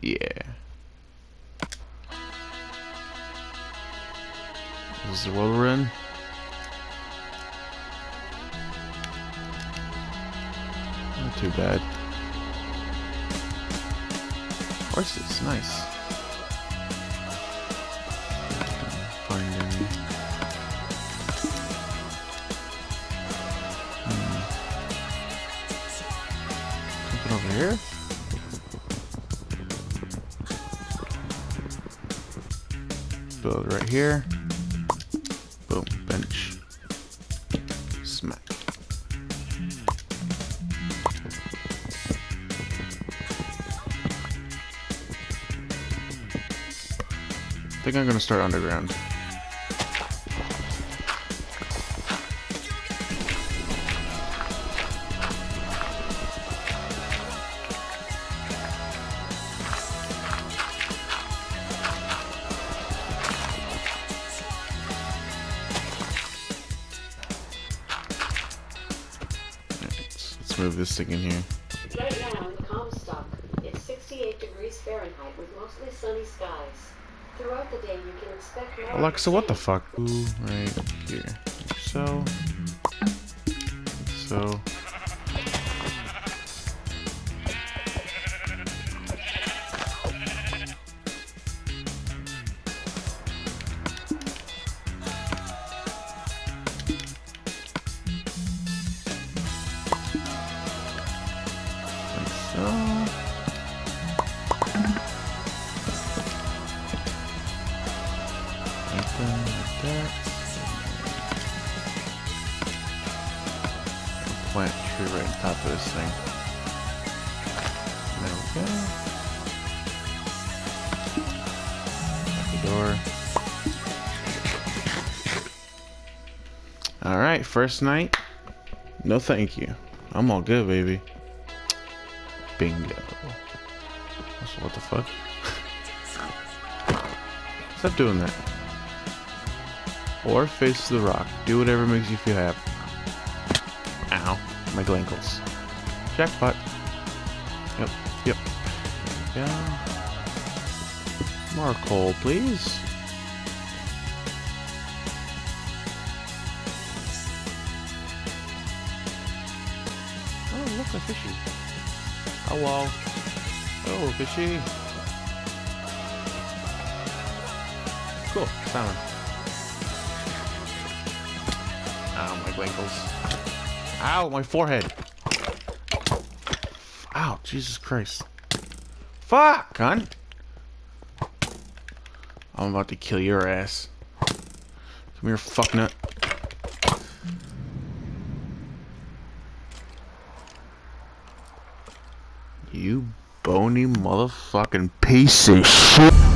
Yeah. This is the world we're in. Not too bad. Horses, nice. Find any. Hmm. Over here? Build right here. Boom, bench. Smack. I think I'm gonna start underground. Let's move this thing in here. Right now in Comstock, it's 68 degrees Fahrenheit with mostly sunny skies. Throughout the day, you can expect Alexa, what the fuck? Ooh, right here. Like so. That. Plant tree right on top of this thing. There we go. Shut the door. Alright, first night. No thank you. I'm all good, baby. Bingo. So what the fuck? Stop doing that. Or face the rock. Do whatever makes you feel happy. Ow. My glankles. Jackpot. Yep. Yep. Go. More coal, please. Oh, look, a fishy. Hello. Oh, fishy. Oh, cool, found him. Ow, my ankles. Ow, my forehead. Ow, Jesus Christ. Fuck, cunt. I'm about to kill your ass. Come here, fucknut. You bony motherfucking piece of shit.